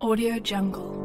Audio Jungle.